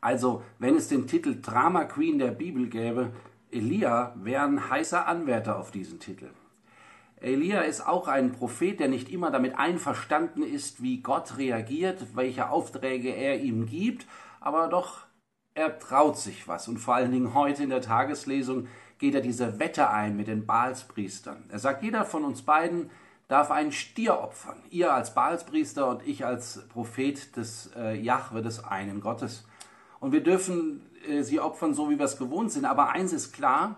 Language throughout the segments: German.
Also, wenn es den Titel Drama Queen der Bibel gäbe, Elia wäre ein heißer Anwärter auf diesen Titel. Elia ist auch ein Prophet, der nicht immer damit einverstanden ist, wie Gott reagiert, welche Aufträge er ihm gibt, aber doch er traut sich was. Und vor allen Dingen heute in der Tageslesung geht er diese Wette ein mit den Baalspriestern. Er sagt, jeder von uns beiden darf einen Stier opfern. Ihr als Baalspriester und ich als Prophet des äh, Jahwe, des einen Gottes. Und wir dürfen äh, sie opfern, so wie wir es gewohnt sind. Aber eins ist klar,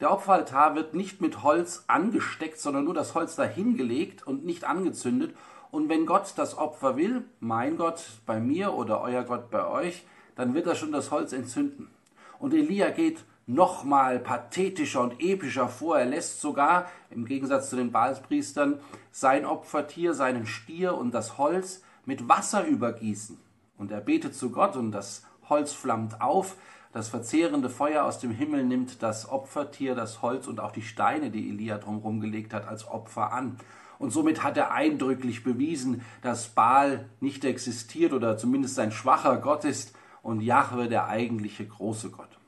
der Opferaltar wird nicht mit Holz angesteckt, sondern nur das Holz dahingelegt und nicht angezündet. Und wenn Gott das Opfer will, mein Gott bei mir oder euer Gott bei euch, dann wird er schon das Holz entzünden. Und Elia geht nochmal pathetischer und epischer vor. Er lässt sogar, im Gegensatz zu den Baalspriestern, sein Opfertier, seinen Stier und das Holz mit Wasser übergießen. Und er betet zu Gott und das Holz flammt auf. Das verzehrende Feuer aus dem Himmel nimmt das Opfertier, das Holz und auch die Steine, die Elia drumherum gelegt hat, als Opfer an. Und somit hat er eindrücklich bewiesen, dass Baal nicht existiert oder zumindest ein schwacher Gott ist und Jahwe der eigentliche große Gott.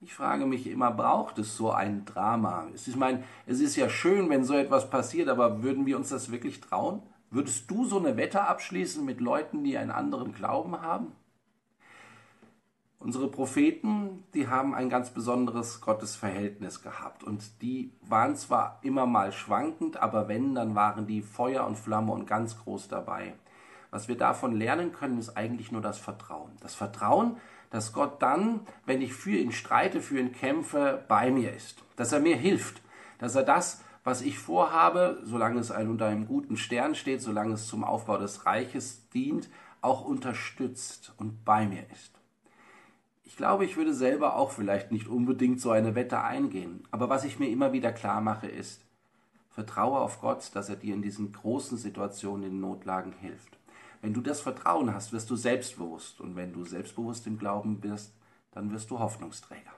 Ich frage mich immer, braucht es so ein Drama? Ich meine, es ist ja schön, wenn so etwas passiert, aber würden wir uns das wirklich trauen? Würdest du so eine Wette abschließen mit Leuten, die einen anderen Glauben haben? Unsere Propheten, die haben ein ganz besonderes Gottesverhältnis gehabt und die waren zwar immer mal schwankend, aber wenn, dann waren die Feuer und Flamme und ganz groß dabei. Was wir davon lernen können, ist eigentlich nur das Vertrauen. Das Vertrauen, dass Gott dann, wenn ich für ihn streite, für ihn kämpfe, bei mir ist, dass er mir hilft, dass er das, was ich vorhabe, solange es unter einem guten Stern steht, solange es zum Aufbau des Reiches dient, auch unterstützt und bei mir ist. Ich glaube, ich würde selber auch vielleicht nicht unbedingt so eine Wette eingehen, aber was ich mir immer wieder klar mache ist, vertraue auf Gott, dass er dir in diesen großen Situationen, in Notlagen hilft. Wenn du das Vertrauen hast, wirst du selbstbewusst. Und wenn du selbstbewusst im Glauben bist, dann wirst du Hoffnungsträger.